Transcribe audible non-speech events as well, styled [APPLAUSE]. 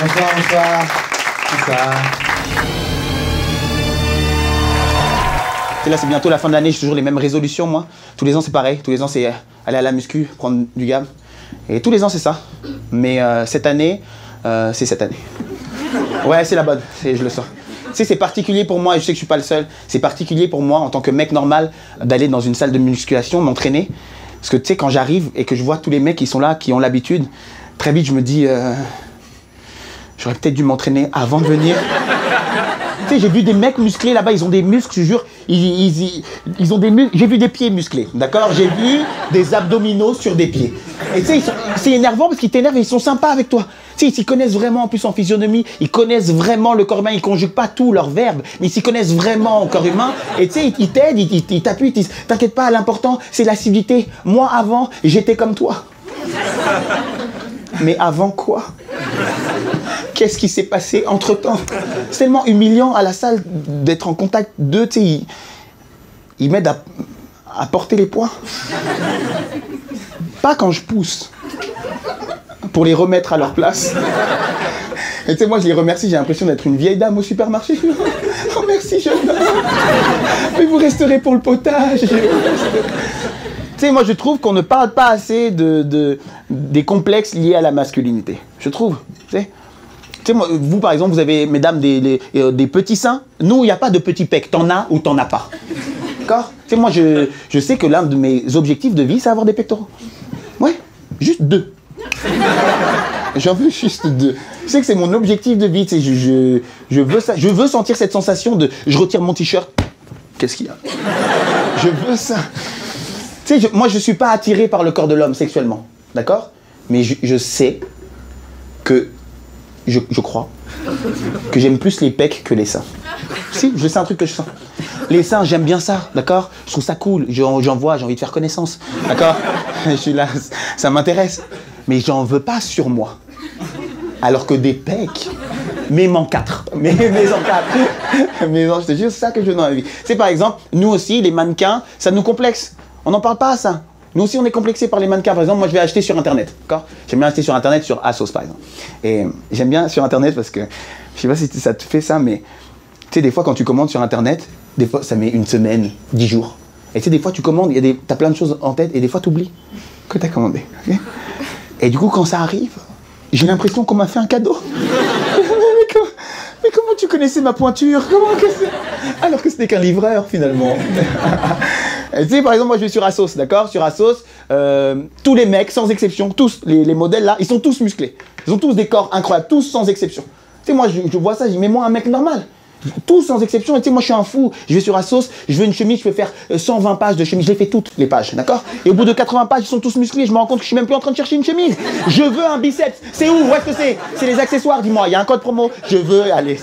Bonsoir, bonsoir. Bonsoir. Tu sais, là, c'est bientôt la fin de l'année, j'ai toujours les mêmes résolutions, moi. Tous les ans, c'est pareil. Tous les ans, c'est aller à la muscu, prendre du gamme. Et tous les ans, c'est ça. Mais euh, cette année, euh, c'est cette année. Ouais, c'est la bonne, je le sens. Tu sais, c'est particulier pour moi, et je sais que je suis pas le seul, c'est particulier pour moi, en tant que mec normal, d'aller dans une salle de musculation, m'entraîner. Parce que tu sais, quand j'arrive et que je vois tous les mecs qui sont là, qui ont l'habitude, très vite, je me dis, euh, j'aurais peut-être dû m'entraîner avant de venir. Tu sais, j'ai vu des mecs musclés là-bas, ils ont des muscles, je jure, ils, ils- ils- ont des muscles. J'ai vu des pieds musclés, d'accord? J'ai vu des abdominaux sur des pieds. Et tu sais, c'est énervant parce qu'ils t'énervent et ils sont sympas avec toi. Tu sais, ils connaissent vraiment en plus en physionomie, ils connaissent vraiment le corps humain, ils conjuguent pas tous leurs verbes, mais ils s'y connaissent vraiment au corps humain. Et tu sais, ils- t'aident, ils t'appuient, ils T'inquiète pas, l'important, c'est l'assiduité. Moi, avant, j'étais comme toi. Mais avant quoi? Qu'est-ce qui s'est passé entre temps C'est tellement humiliant à la salle d'être en contact d'eux, ils, ils m'aident à, porter les poids. Pas quand je pousse. Pour les remettre à leur place. Et tu sais, moi je les remercie, j'ai l'impression d'être une vieille dame au supermarché. Oh merci jeune homme. Mais vous resterez pour le potage. Tu sais, moi je trouve qu'on ne parle pas assez de, de- des complexes liés à la masculinité. Je trouve. Tu sais, Sais, moi, vous par exemple, vous avez, mesdames, des, les- euh, des petits seins. Nous, il n'y a pas de petits pecs. T'en as ou t'en as pas. D'accord? Tu sais, moi je, je sais que l'un de mes objectifs de vie, c'est avoir des pectoraux. Ouais, juste deux. J'en veux juste deux. Je sais que c'est mon objectif de vie. tu Je, je, je, veux ça, je veux sentir cette sensation de je retire mon t-shirt. Qu'est-ce qu'il y a? Je veux ça. Tu sais, moi, je suis pas attiré par le corps de l'homme sexuellement. D'accord? Mais je, je sais que. Je, crois que j'aime plus les pecs que les seins. Si, je sais un truc que je sens. Les seins, j'aime bien ça, d'accord? Je trouve ça cool. J'en vois, j'ai envie de faire connaissance. D'accord? [LAUGHS] Je suis là, ça m'intéresse. Mais j'en veux pas sur moi. Alors que des pecs, mais en quatre. Mais, mais en quatre. [LAUGHS] Mais non, je te jure, ça que je veux dans la vie. C'est par exemple, nous aussi, les mannequins, ça nous complexe. On n'en parle pas, ça. Nous aussi, on est complexé par les mannequins. Par exemple, moi, je vais acheter sur Internet. D'accord? J'aime bien acheter sur Internet, sur Asos, par exemple. Et j'aime bien sur Internet parce que, je sais pas si ça te fait ça, mais tu sais, des fois, quand tu commandes sur Internet, des fois, ça met une semaine, dix jours. Et tu sais, des fois, tu commandes, il y a des, t'as plein de choses en tête, et des fois, tu oublies que tu as commandé. et du coup, quand ça arrive, j'ai l'impression qu'on m'a fait un cadeau. [LAUGHS] mais, comment, mais comment tu connaissais ma pointure? Comment que Alors que c'était qu'un livreur, finalement. [LAUGHS] Tu sais, par exemple, moi, je vais sur Asos, d'accord? Sur Asos, euh, tous les mecs, sans exception, tous, les, les modèles là, ils sont tous musclés. Ils ont tous des corps incroyables, tous sans exception. Tu sais, moi, je, je vois ça, je dis, mais moi, un mec normal. Tous sans exception. Et tu sais, moi, je suis un fou. Je vais sur Asos, je veux une chemise, je peux faire euh, 120 pages de chemise. Je les fais toutes, les pages, d'accord? Et au bout de 80 pages, ils sont tous musclés. Je me rends compte que je suis même plus en train de chercher une chemise. Je veux un biceps. C'est où? Où est-ce que c'est? C'est les accessoires, dis-moi. Il y a un code promo. Je veux aller.